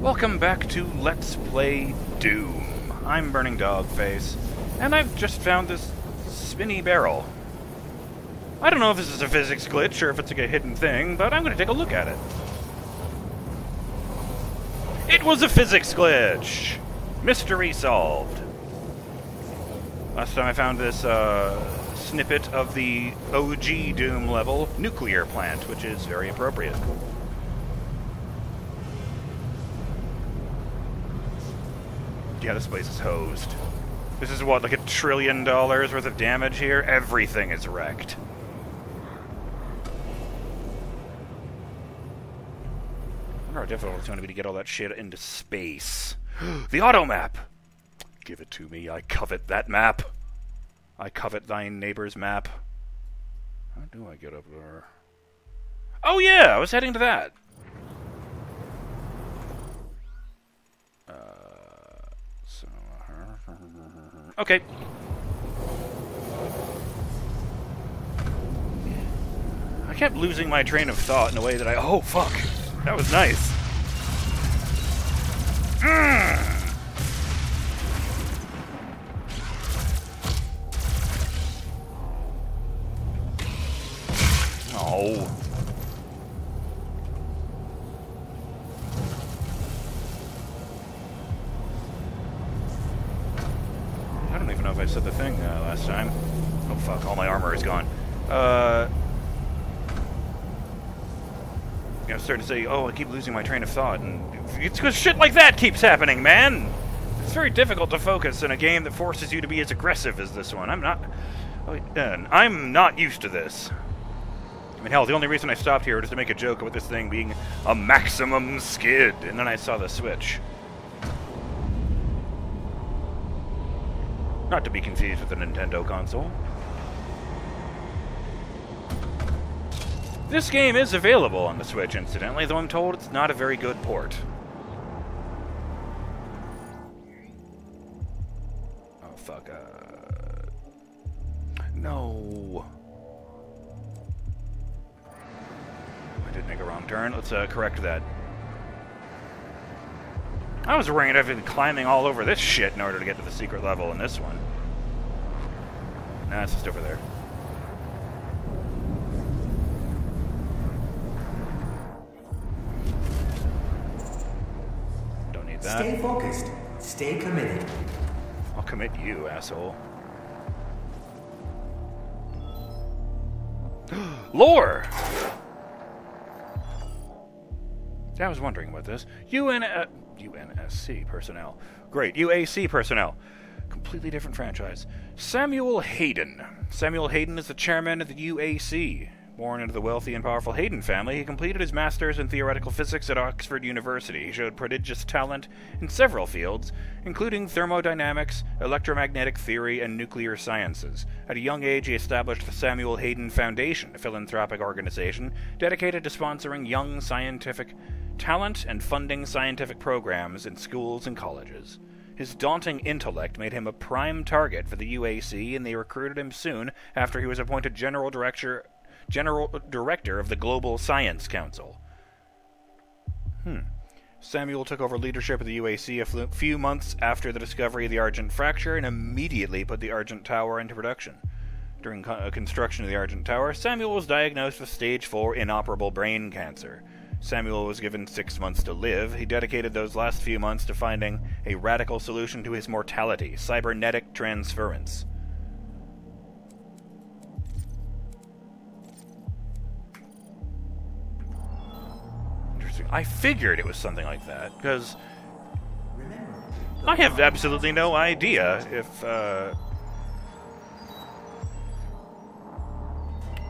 Welcome back to Let's Play Doom. I'm Burning Dogface, and I've just found this spinny barrel. I don't know if this is a physics glitch or if it's like a hidden thing, but I'm going to take a look at it. It was a physics glitch! Mystery solved. Last time I found this uh, snippet of the OG Doom level, nuclear plant, which is very appropriate. Yeah, this place is hosed. This is what, like a trillion dollars worth of damage here? Everything is wrecked. I wonder how difficult it's going to be to get all that shit into space. the auto map! Give it to me, I covet that map. I covet thine neighbor's map. How do I get up there? Oh yeah, I was heading to that. Uh, so, okay. I kept losing my train of thought in a way that I. Oh fuck, that was nice. Mm. Oh. I don't even know if I said the thing uh, last time. Oh fuck, all my armor is gone. Uh... I'm starting to say, oh, I keep losing my train of thought, and it's because shit like that keeps happening, man! It's very difficult to focus in a game that forces you to be as aggressive as this one. I'm not... I'm not used to this. I mean, hell, the only reason I stopped here was to make a joke about this thing being a maximum skid, and then I saw the Switch. Not to be confused with the Nintendo console. This game is available on the Switch, incidentally, though I'm told it's not a very good port. Oh, fuck. Uh... No. I did make a wrong turn. Let's uh, correct that. I was worried I'd been climbing all over this shit in order to get to the secret level in this one. Nah, it's just over there. Don't need that. Stay focused. Stay committed. I'll commit you, asshole. Lore! I was wondering about this. UN, uh, UNSC personnel. Great. UAC personnel. Completely different franchise. Samuel Hayden. Samuel Hayden is the chairman of the UAC. Born into the wealthy and powerful Hayden family, he completed his master's in theoretical physics at Oxford University. He showed prodigious talent in several fields, including thermodynamics, electromagnetic theory, and nuclear sciences. At a young age, he established the Samuel Hayden Foundation, a philanthropic organization dedicated to sponsoring young scientific talent and funding scientific programs in schools and colleges. His daunting intellect made him a prime target for the UAC, and they recruited him soon after he was appointed general director general director of the Global Science Council. Hmm. Samuel took over leadership of the UAC a few months after the discovery of the Argent fracture and immediately put the Argent Tower into production. During co- construction of the Argent Tower, Samuel was diagnosed with stage 4 inoperable brain cancer. Samuel was given six months to live. He dedicated those last few months to finding a radical solution to his mortality cybernetic transference. Interesting. I figured it was something like that, because I have absolutely no idea if, uh,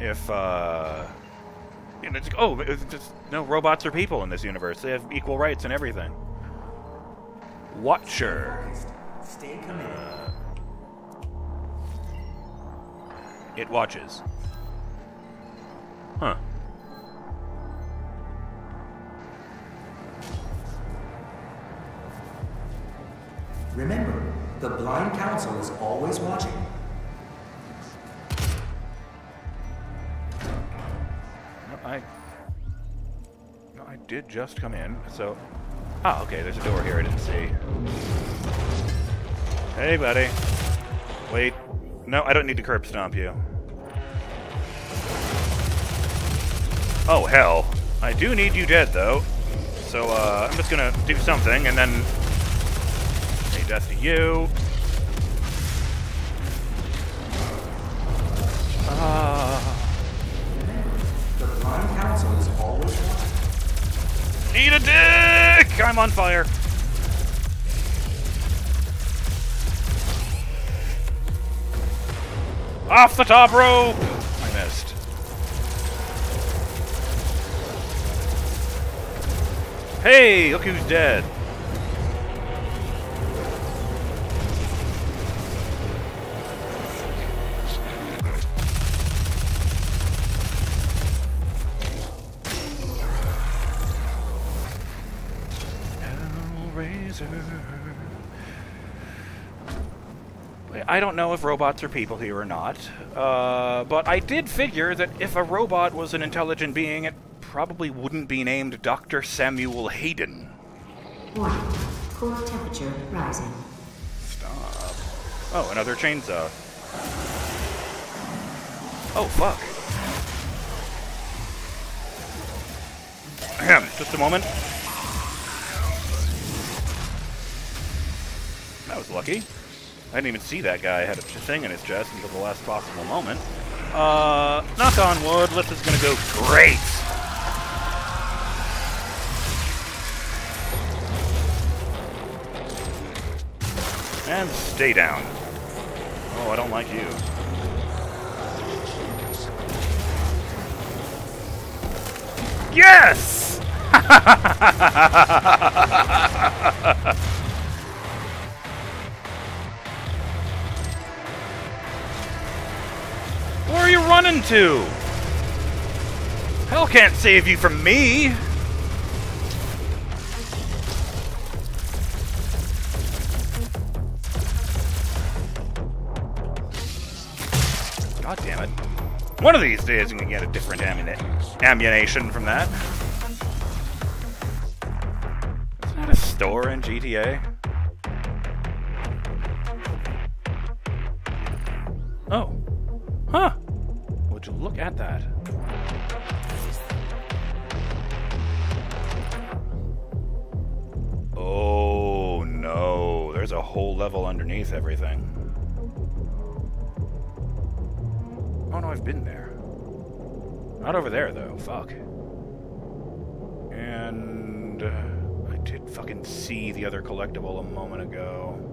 if, uh, you know, it's, oh, it's just, no, robots are people in this universe. They have equal rights and everything. Watcher. Stay. Uh, it watches. Huh. Remember, the blind council is always watching. Did just come in, so. Ah, okay, there's a door here I didn't see. Hey, buddy. Wait. No, I don't need to curb stomp you. Oh, hell. I do need you dead, though. So, uh, I'm just gonna do something, and then... Say death to you. Ah... Eat a dick! I'm on fire. Off the top rope! I missed. Hey, look who's dead. I don't know if robots are people here or not, uh, but I did figure that if a robot was an intelligent being, it probably wouldn't be named Dr. Samuel Hayden. Warning. Core temperature rising. Stop. Oh, another chainsaw. Oh, fuck. Ahem, just a moment. That was lucky. I didn't even see that guy had a thing in his chest until the last possible moment. Uh, knock on wood, lift is gonna go great! And stay down. Oh, I don't like you. Yes! are you running to? Hell can't save you from me! God damn it. One of these days you can get a different ammuni- ammunition from that. Isn't that a store in GTA? Oh. Huh. Look at that? Oh no, there's a whole level underneath everything. Oh no, I've been there. Not over there though, fuck. And uh, I did fucking see the other collectible a moment ago.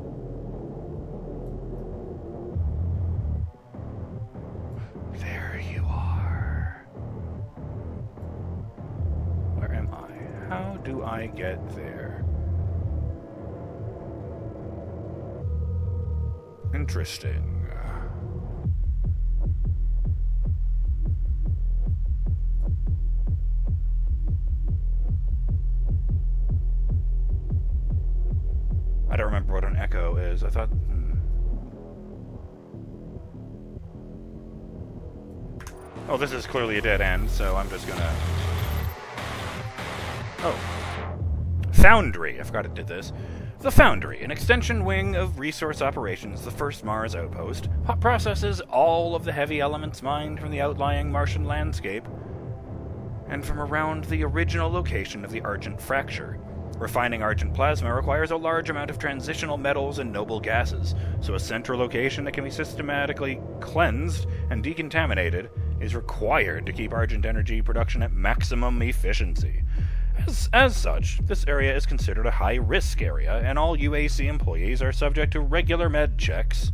How do I get there? Interesting. I don't remember what an echo is. I thought. hmm. Oh, this is clearly a dead end, so I'm just gonna. Oh. Foundry. I forgot it did this. The Foundry, an extension wing of Resource Operations, the first Mars outpost, processes all of the heavy elements mined from the outlying Martian landscape and from around the original location of the Argent Fracture. Refining Argent plasma requires a large amount of transitional metals and noble gases, so a central location that can be systematically cleansed and decontaminated is required to keep Argent energy production at maximum efficiency. As, as such, this area is considered a high risk area, and all UAC employees are subject to regular med checks.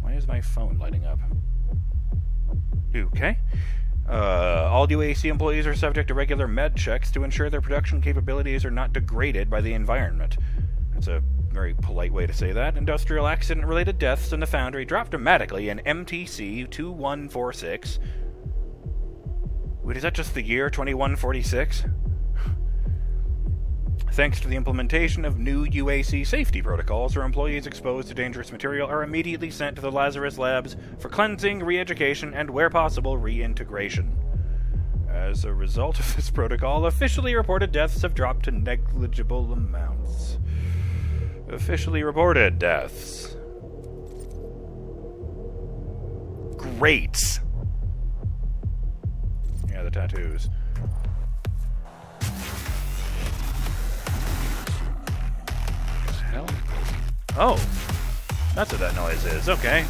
Why is my phone lighting up? Okay. Uh, all UAC employees are subject to regular med checks to ensure their production capabilities are not degraded by the environment. That's a very polite way to say that. Industrial accident related deaths in the foundry dropped dramatically in MTC 2146. Wait, is that just the year 2146? Thanks to the implementation of new UAC safety protocols, where employees exposed to dangerous material are immediately sent to the Lazarus labs for cleansing, re education, and, where possible, reintegration. As a result of this protocol, officially reported deaths have dropped to negligible amounts. Officially reported deaths. Great! The tattoos. Hell? Oh! That's what that noise is. Okay.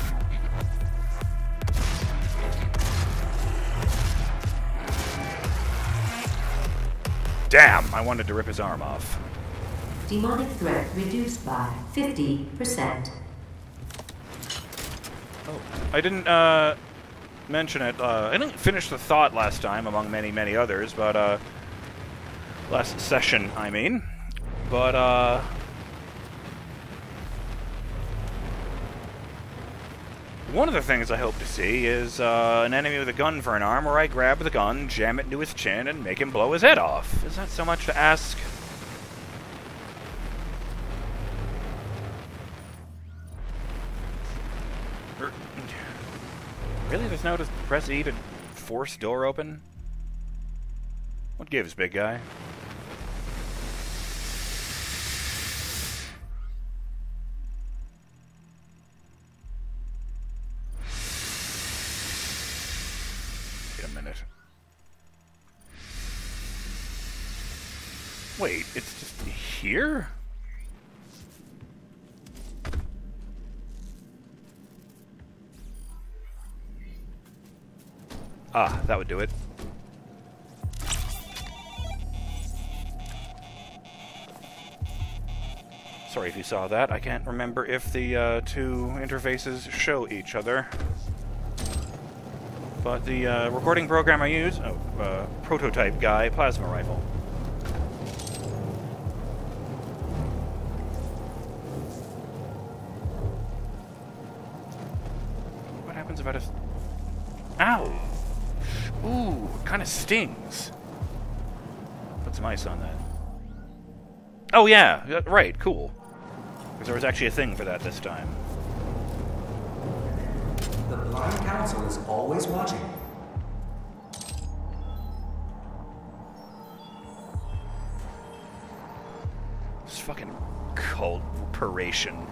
Damn! I wanted to rip his arm off. Demonic threat reduced by 50%. Oh, I didn't uh, mention it. Uh, I didn't finish the thought last time, among many, many others, but uh, last session, I mean. But uh, one of the things I hope to see is uh, an enemy with a gun for an arm, where I grab the gun, jam it into his chin, and make him blow his head off. Is that so much to ask? There's no to press E to force door open? What gives, big guy? Ah, that would do it. Sorry if you saw that. I can't remember if the uh, two interfaces show each other. But the uh, recording program I use, oh, uh, prototype guy, plasma rifle. Stings. Put some ice on that. Oh yeah, right, cool. Because there was actually a thing for that this time. The Blind Council is always watching. This fucking corporation. Uh,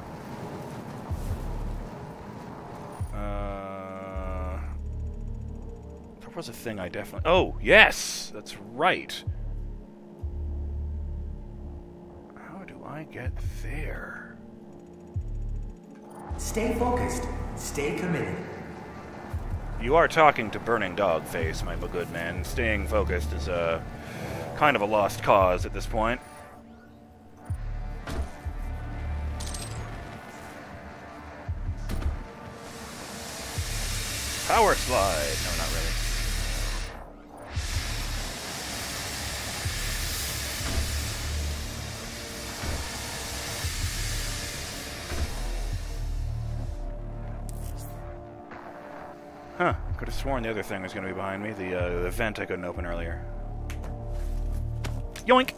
there was a thing I definitely. Oh yes, that's right. How do I get there? Stay focused. Stay committed. You are talking to Burning Dog Face, my good man. Staying focused is a kind of a lost cause at this point. Power slide. No, not really. Huh. Could have sworn the other thing was going to be behind me. The, uh, the vent I couldn't open earlier. Yoink!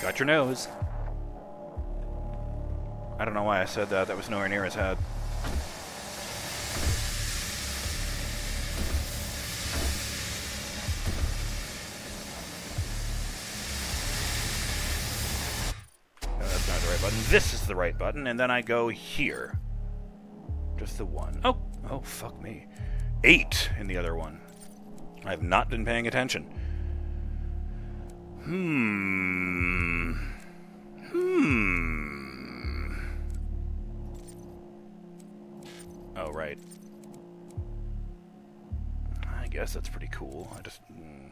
Got your nose. I don't know why I said that. That was nowhere near his head. That's not the right button. This is the right button, and then I go here. Just the one. Oh, oh, fuck me. Eight in the other one. I have not been paying attention. Hmm. Hmm. Oh, right. I guess that's pretty cool. I just. Mm.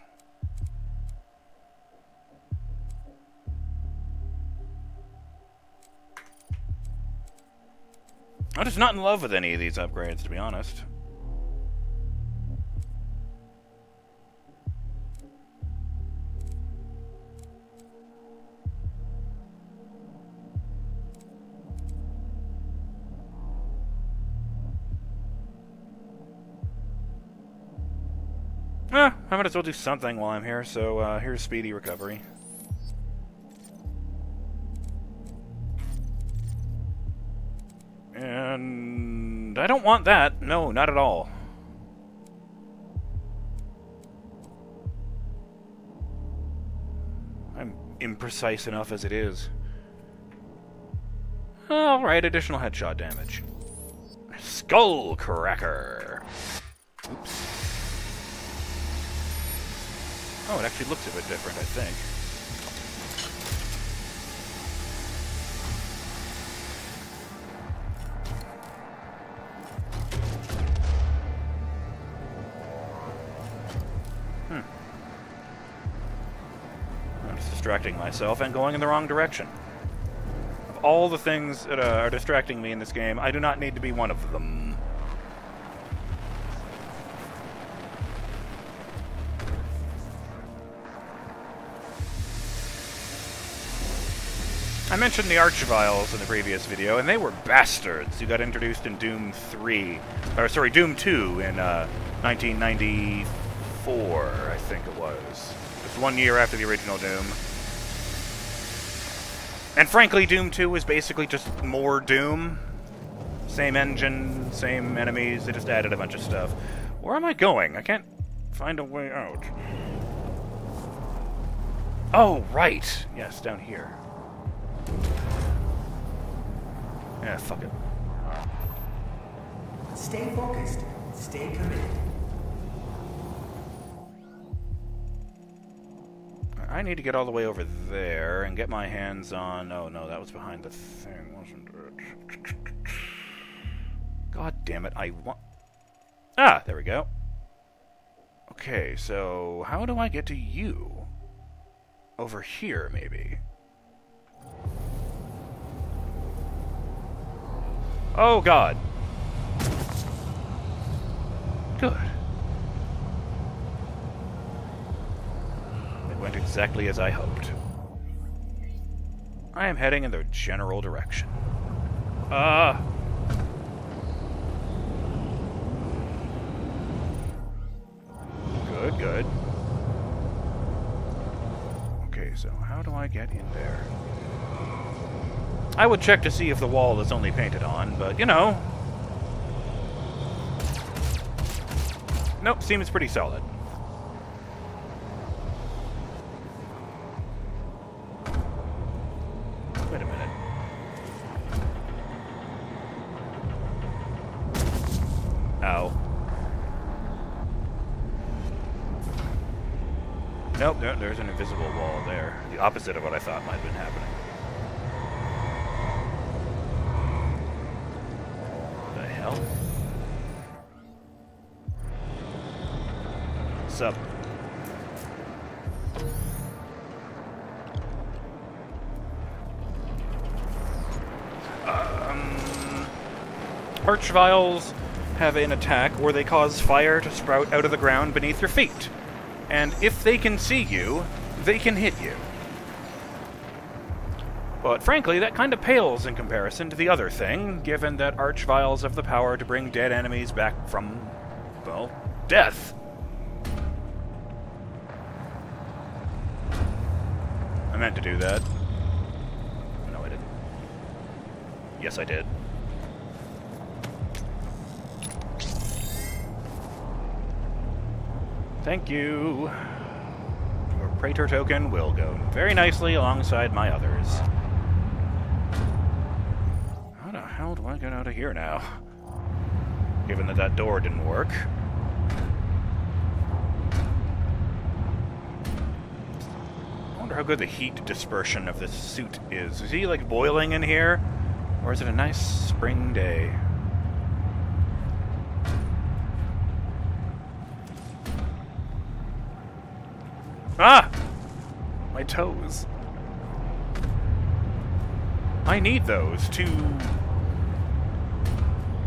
I'm just not in love with any of these upgrades, to be honest. Eh, I might as well do something while I'm here, so uh, here's speedy recovery. don't want that. No, not at all. I'm imprecise enough as it is. Alright, additional headshot damage. Skull Cracker! Oops. Oh, it actually looks a bit different, I think. Myself and going in the wrong direction. Of all the things that are distracting me in this game, I do not need to be one of them. I mentioned the Archviles in the previous video, and they were bastards who got introduced in Doom 3, or sorry, Doom 2 in uh, 1994, I think it was. It's one year after the original Doom. And frankly, Doom 2 was basically just more Doom. Same engine, same enemies, they just added a bunch of stuff. Where am I going? I can't find a way out. Oh, right! Yes, down here. Yeah, fuck it. Stay focused. Stay committed. I need to get all the way over there and get my hands on. Oh no, that was behind the thing, wasn't it? God damn it, I want. Ah, there we go. Okay, so how do I get to you? Over here, maybe. Oh god. Good. It went exactly as I hoped. I am heading in the general direction. Ah. Uh, good, good. Okay, so how do I get in there? I would check to see if the wall is only painted on, but, you know. Nope, seems pretty solid. Wait a minute. Ow. Nope, no, there's an invisible wall there. The opposite of what I thought might have been happening. The hell? Sup? Um, Archviles have an attack where they cause fire to sprout out of the ground beneath your feet. And if they can see you, they can hit you. But frankly, that kind of pales in comparison to the other thing, given that Archviles have the power to bring dead enemies back from, well, death. I meant to do that. No, I didn't. Yes, I did. Thank you. Praetor token will go very nicely alongside my others. How the hell do I get out of here now? Given that that door didn't work. I wonder how good the heat dispersion of this suit is. Is he, like, boiling in here? Or is it a nice spring day? Ah! My toes. I need those to...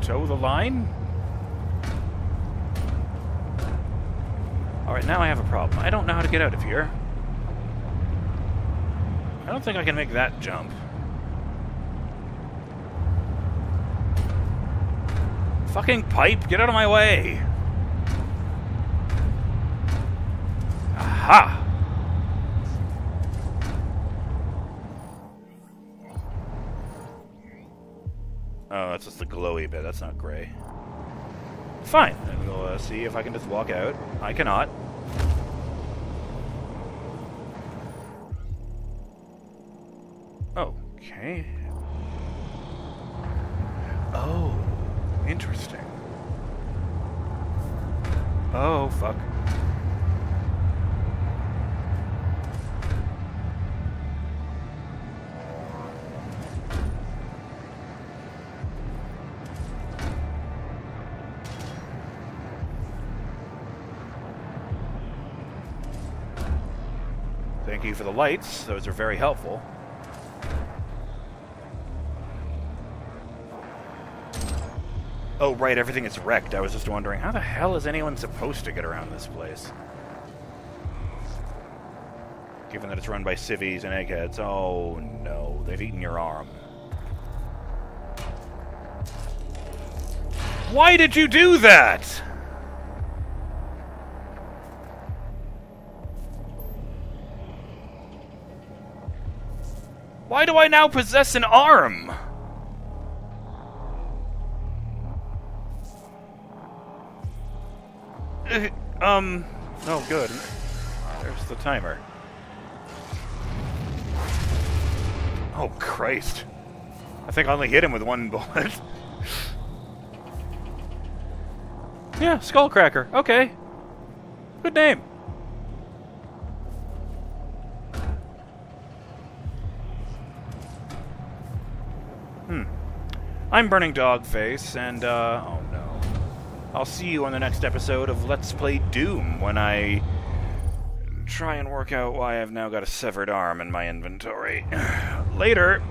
toe the line? Alright, now I have a problem. I don't know how to get out of here. I don't think I can make that jump. Fucking pipe, get out of my way! Aha! Oh, that's just the glowy bit. That's not gray. Fine. Then we'll uh, see if I can just walk out. I cannot. Okay. Oh, interesting. Oh, fuck. Thank you for the lights. Those are very helpful. Oh, right, everything is wrecked. I was just wondering, how the hell is anyone supposed to get around this place? Given that it's run by civvies and eggheads. Oh, no. They've eaten your arm. Why did you do that? Why do I now possess an arm? Uh, um, oh, good. There's the timer. Oh, Christ. I think I only hit him with one bullet. yeah, Skullcracker. Okay. Good name. I'm Burning Dogface, and, uh, oh no. I'll see you on the next episode of Let's Play Doom when I try and work out why I've now got a severed arm in my inventory. Later.